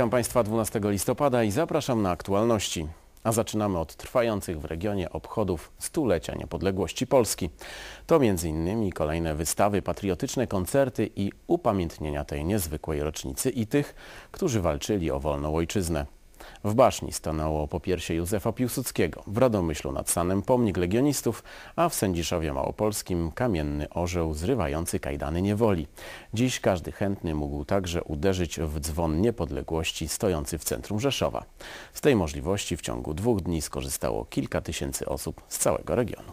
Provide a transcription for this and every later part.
Witam Państwa 12 listopada i zapraszam na aktualności. A zaczynamy od trwających w regionie obchodów stulecia niepodległości Polski. To m.in. kolejne wystawy, patriotyczne koncerty i upamiętnienia tej niezwykłej rocznicy i tych, którzy walczyli o wolną ojczyznę. W Baszni stanęło popiersie Józefa Piłsudskiego, w Radomyślu nad Sanem pomnik legionistów, a w Sędziszowie Małopolskim kamienny orzeł zrywający kajdany niewoli. Dziś każdy chętny mógł także uderzyć w dzwon niepodległości stojący w centrum Rzeszowa. Z tej możliwości w ciągu dwóch dni skorzystało kilka tysięcy osób z całego regionu.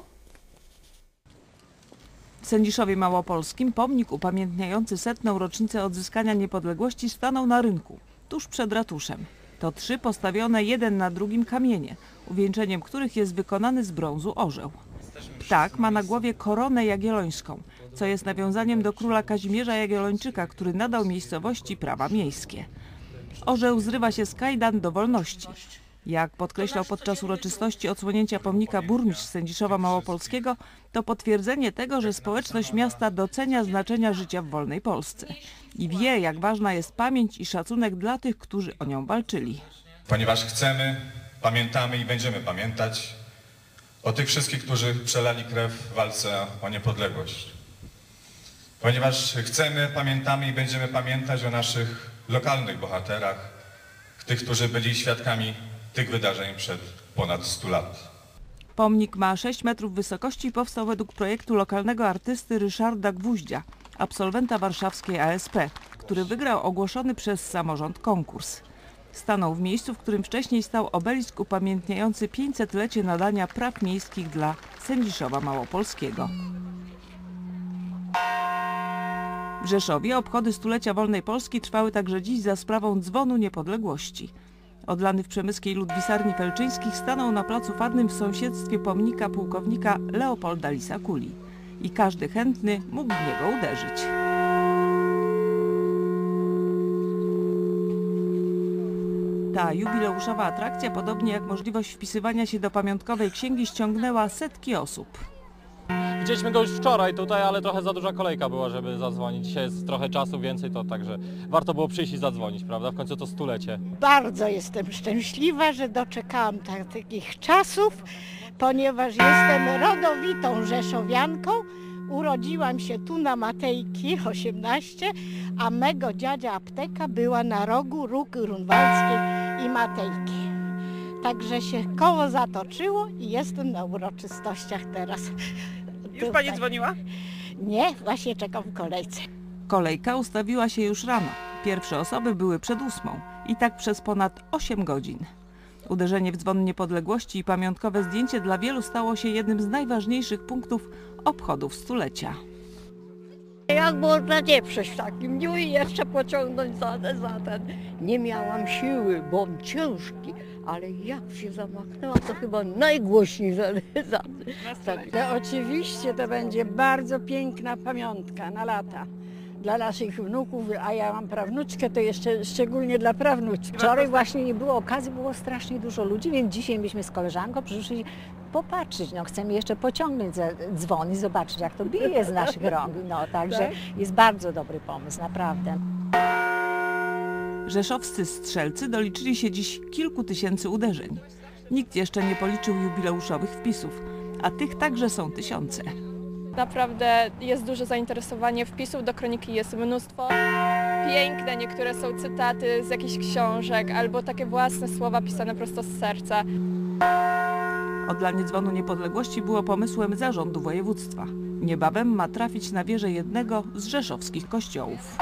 W Sędziszowie Małopolskim pomnik upamiętniający setną rocznicę odzyskania niepodległości stanął na rynku, tuż przed ratuszem. To trzy postawione jeden na drugim kamienie, uwieńczeniem których jest wykonany z brązu orzeł. Ptak ma na głowie koronę jagiellońską, co jest nawiązaniem do króla Kazimierza Jagiellończyka, który nadał miejscowości prawa miejskie. Orzeł zrywa się z kajdan do wolności. Jak podkreślał podczas uroczystości odsłonięcia pomnika burmistrz Sędziszowa Małopolskiego, to potwierdzenie tego, że społeczność miasta docenia znaczenia życia w wolnej Polsce i wie, jak ważna jest pamięć i szacunek dla tych, którzy o nią walczyli. ponieważ chcemy, pamiętamy i będziemy pamiętać o tych wszystkich, którzy przelali krew w walce o niepodległość. Ponieważ chcemy, pamiętamy i będziemy pamiętać o naszych lokalnych bohaterach, tych, którzy byli świadkami tych wydarzeń przed ponad 100 lat. Pomnik ma 6 metrów wysokości i powstał według projektu lokalnego artysty Ryszarda Gwóździa, absolwenta warszawskiej ASP, który wygrał ogłoszony przez samorząd konkurs. Stanął w miejscu, w którym wcześniej stał obelisk upamiętniający 500-lecie nadania praw miejskich dla Sędziszowa Małopolskiego. W Rzeszowie obchody stulecia wolnej Polski trwały także dziś za sprawą dzwonu niepodległości. Odlany w przemyskiej ludwisarni Felczyńskich stanął na placu Farnym w sąsiedztwie pomnika pułkownika Leopolda Lisakuli. I każdy chętny mógł w niego uderzyć. Ta jubileuszowa atrakcja, podobnie jak możliwość wpisywania się do pamiątkowej księgi, ściągnęła setki osób. Widzieliśmy go już wczoraj tutaj, ale trochę za duża kolejka była, żeby zadzwonić. Dzisiaj jest trochę czasu więcej, to także warto było przyjść i zadzwonić, prawda? W końcu to stulecie. Bardzo jestem szczęśliwa, że doczekałam tak, takich czasów, ponieważ jestem rodowitą rzeszowianką. Urodziłam się tu na Matejki 18, a mego dziadzia apteka była na rogu Róg Grunwaldzkiej i Matejki. Także się koło zatoczyło i jestem na uroczystościach teraz. Już pani dzwoniła? Nie, właśnie czekam w kolejce. Kolejka ustawiła się już rano. Pierwsze osoby były przed ósmą i tak przez ponad 8 godzin. Uderzenie w dzwon niepodległości i pamiątkowe zdjęcie dla wielu stało się jednym z najważniejszych punktów obchodów stulecia. Jak można przejść w takim dniu i jeszcze pociągnąć za, za ten. Nie miałam siły, bo on ciężki, ale jak się zamachnęła, to chyba najgłośniej za, za, za, To oczywiście to będzie bardzo piękna pamiątka na lata dla naszych wnuków, a ja mam prawnuczkę, to jeszcze szczególnie dla prawnuczki. Wczoraj właśnie nie było okazji, było strasznie dużo ludzi, więc dzisiaj byśmy z koleżanką przyszli popatrzeć. No, chcemy jeszcze pociągnąć za dzwon i zobaczyć, jak to bije z naszych rąk. No, także jest bardzo dobry pomysł, naprawdę. Rzeszowscy strzelcy doliczyli się dziś kilku tysięcy uderzeń. Nikt jeszcze nie policzył jubileuszowych wpisów, a tych także są tysiące. Naprawdę jest duże zainteresowanie wpisów, do kroniki jest mnóstwo. Piękne niektóre są cytaty z jakichś książek albo takie własne słowa pisane prosto z serca. Odlanie dzwonu niepodległości było pomysłem zarządu województwa. Niebawem ma trafić na wieżę jednego z rzeszowskich kościołów.